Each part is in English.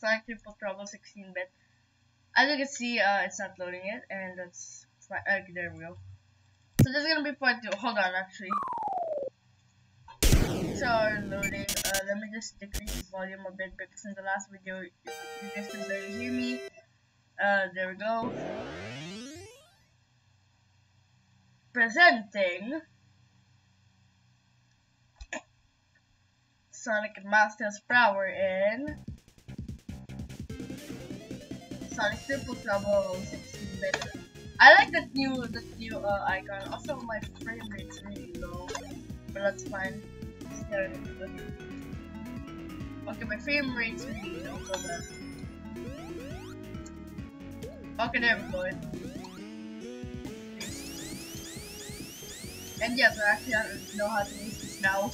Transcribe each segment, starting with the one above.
Sonic Triple Trouble 16-bit. As you can see, uh, it's not loading it, and that's fine. Okay, there we go. So this is gonna be part two. Hold on, actually. So loading. Uh, let me just decrease the volume a bit because in the last video you, you guys can barely hear me. Uh, there we go. Presenting Sonic and Master's Power in Sonic Triple Trouble 16-bit. I like that new that new uh, icon. Also, my frame rate's really low, but that's fine. Okay, my frame rate's really low. So that. Okay, there we go. And yes, I actually don't know how to use this now.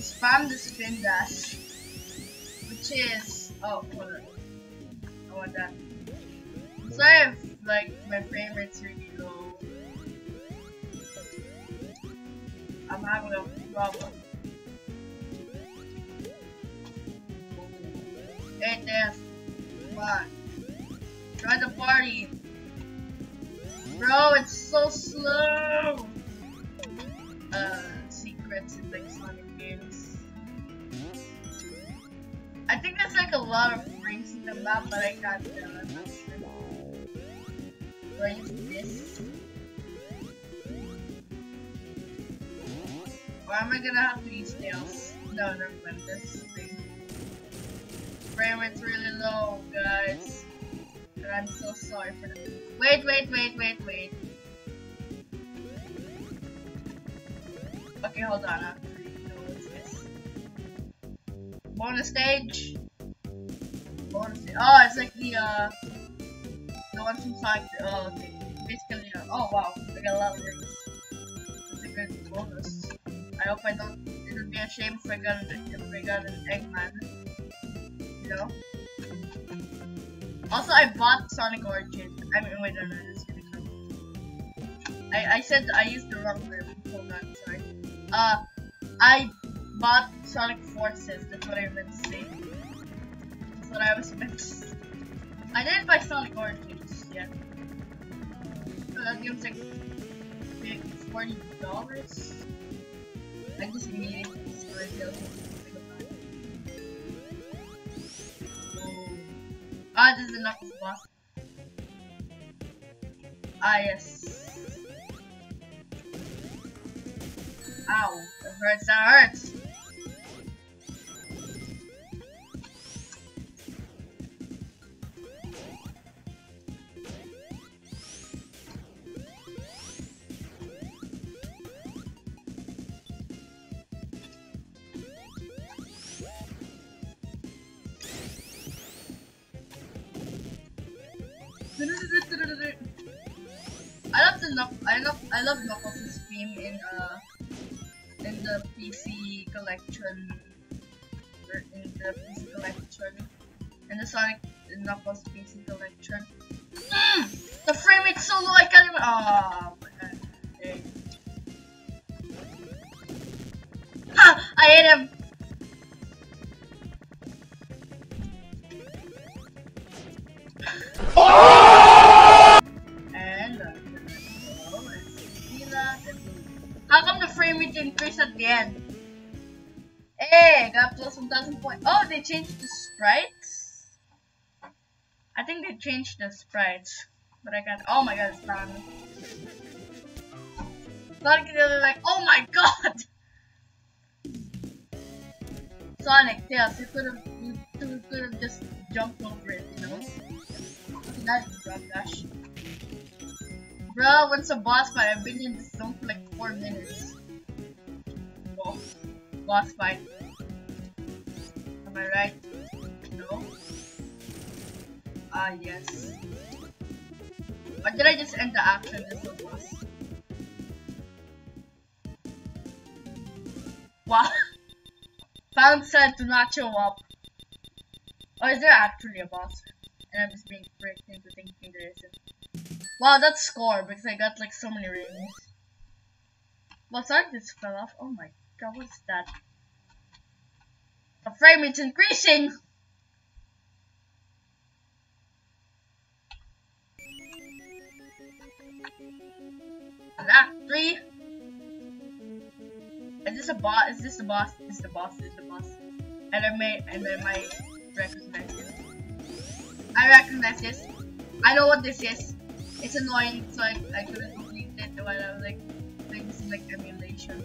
spam the spin dash, which oh hold on, I want that. Sorry have like my frame rate's really low. I'm having a problem. Hey Death, come on, try the party. Bro, it's so slow. Uh, secrets in like Sonic games. I think there's like a lot of rings in the map, but I can't. I'm use this? Or am I gonna have to use nails? No, never mind. This thing. Frame rate's really low, guys. And I'm so sorry for that. Wait, wait, wait, wait, wait. Okay, hold on. Bonus stage. Bonus stage. Oh, it's like the uh, the one from Sonic. Oh, okay. Basically, uh, oh wow, I got a lot of rings. It's a good bonus. I hope I don't. It would be a shame if I got if I got an Eggman. You know. Also, I bought Sonic Origin. I mean, wait, no, no, this is gonna come. I I said I used the wrong term. Hold on, sorry. Uh, I bought Sonic Forces. That's what I meant to say. That's what I was meant to say. I didn't buy Sonic Origins yet. So that game's like big forty dollars. I just need this right Ah, this is Knuckles boss. Ah, yes. Ow, that hurts, that hurts. I love the Knuck I love I love Knuckles' theme in uh in the PC collection in the PC collection in the Sonic Knuckles PC collection. Mm, the frame rate's so low I can't even oh! I hit him! How come the frame rate increased at the end? Hey, got plus 1000 points. Oh, they changed the sprites? I think they changed the sprites. But I got. Oh my god, it's not. Sonic the other like, oh my god! Sonic, yes, you could have you could have just jumped over it, you know? Not jump dash. Bro, when's a boss fight? I've been in this zone for like 4 minutes. Oh, boss fight. Am I right? No? Ah, yes. Or did I just end the action as a boss? Wow. Found said to not show up. Or is there actually a boss? And I'm just being tricked into thinking there isn't. Wow, that's score because I got like so many rings. Well, sorry, this fell off. Oh my god, what's that? The frame is increasing. Act three. Is this a boss? Is this the boss? Is the boss? Is the boss? And I may and I might recognize this. I recognize this. I know what this is. It's annoying, so I, I couldn't complete it while I was like, like this is like emulation.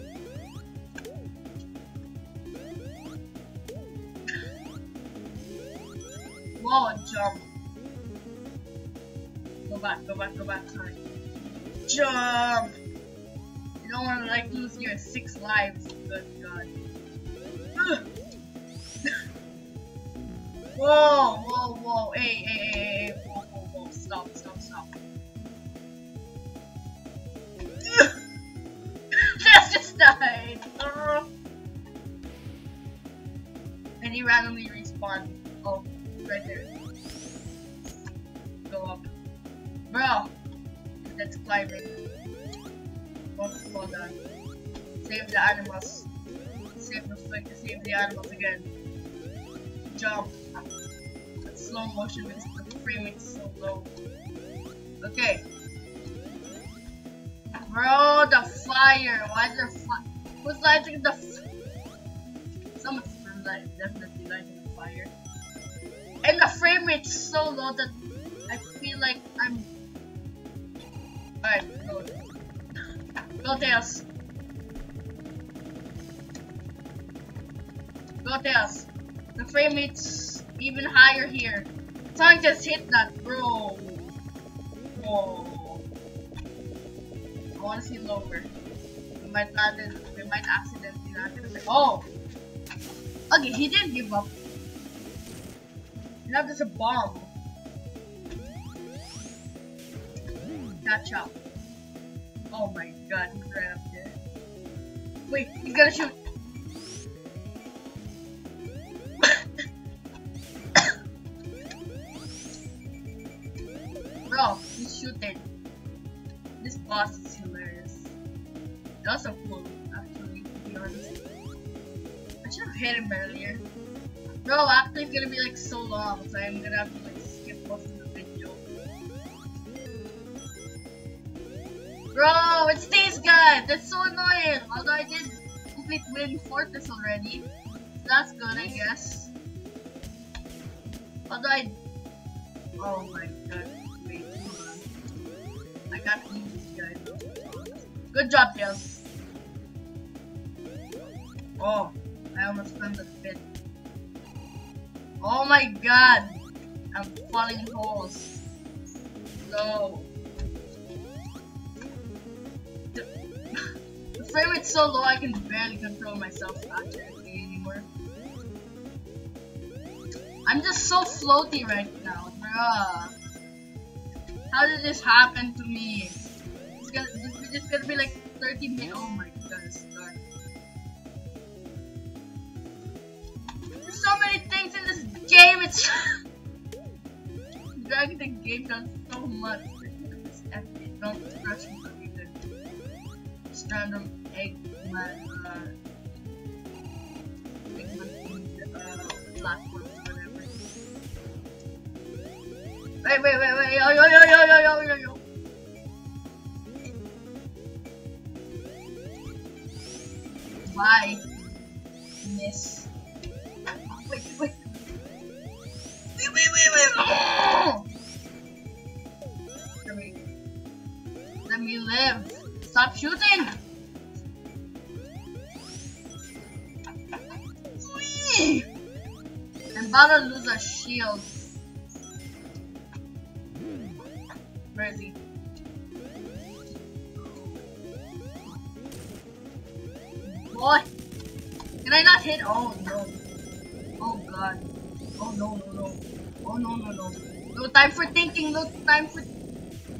Whoa, jump. Go back, go back, go back, sorry. Jump! You don't want to like lose your six lives. Good god. whoa, whoa, whoa. Hey, hey, hey, hey, whoa, whoa, whoa. Stop, stop, stop. Randomly respawned. Oh, right there. Go up. Bro! That's climbing. Don't fall down. Save the animals. Save the save the animals again. Jump. That's slow motion because the frame is so low. Okay. Bro, the fire. Why there fire? Who's lighting the? Light, definitely lighting the fire. And the frame rate's so low that I feel like I'm. Alright, go. Go Tails. Go Tails. The frame rate's even higher here. Someone just hit that, bro. Whoa. I wanna see lower. We might not we might accidentally not Oh! Okay, he didn't give up. Now there's a bomb. Up. Oh my god, he's right up. Wait, he's gonna shoot. Bro, he's shooting. This boss is hilarious. That's so cool, hit him earlier. Bro, actually it's gonna be like so long, so I'm gonna have to like skip most of the video. Bro, it's this guy! That's so annoying! Although I did complete Wing Fortress already. So that's good, I guess. Although I... Oh my god. Wait. I got to use. Good job, Tails. Oh, I almost found the pit. Oh my god! I'm falling in holes. No. The, frame rate's so low I can barely control myself accurately anymore. I'm just so floaty right now, bruh. How did this happen to me? It's gonna, it's gonna be like 30 minutes. Oh my god, it's dark. so many things in this game. It's dragging the game down so much. It's. Don't scratch me. Just random eggman. Uh, uh whatever. Wait, wait, wait, wait! Yo, yo, yo, yo, yo, yo, yo, yo! Why? Let me live. Stop shooting. Whee! I'm about to lose a shield. Where is he? Boy! Can I not hit? Oh no. Oh god. Oh no no no. Oh no no no. No time for thinking, no time for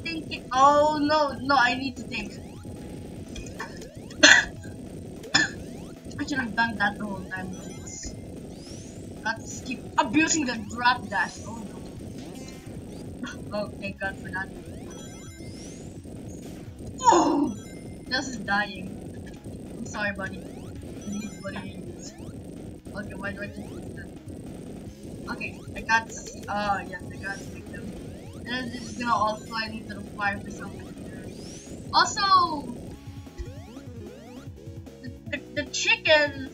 thinking. Oh no, no, I need to think. I should have done that the whole time. Not keep abusing the drop dash. Oh no. Oh, thank god for that. Oh! This is dying. I'm sorry, buddy. Buddy. Okay, why do I just put that? Okay, I got, oh yes, I got this is gonna all fly into the fire for some reason. Also, the, the, the chicken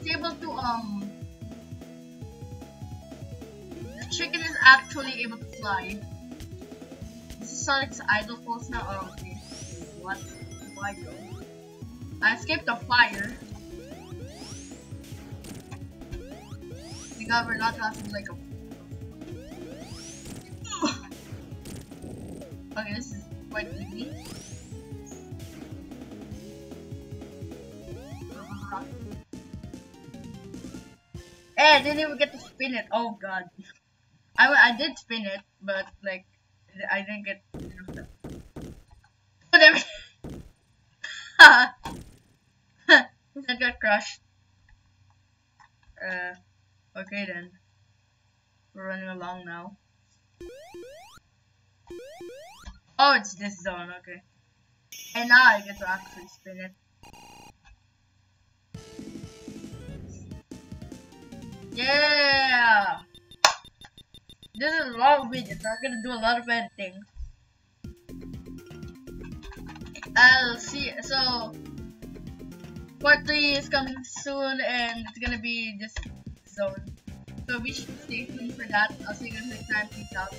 is able to, um, the chicken is actually able to fly. This is Sonic's idle pose now. Oh, okay. What? Why though? I escaped the fire. Thank God we're not having like a. okay, this is quite easy. Hey, I didn't even get to spin it. Oh god. I, I did spin it, but like, I didn't get enough. Whatever. that got crushed. Uh, okay then. We're running along now. Oh, it's this zone, okay. And now I get to actually spin it. Yeah! This is a long video, so I'm gonna do a lot of editing. I'll see, so, part 3 is coming soon, and it's gonna be this zone. So we should stay tuned for that. I'll see you guys next time. Peace out.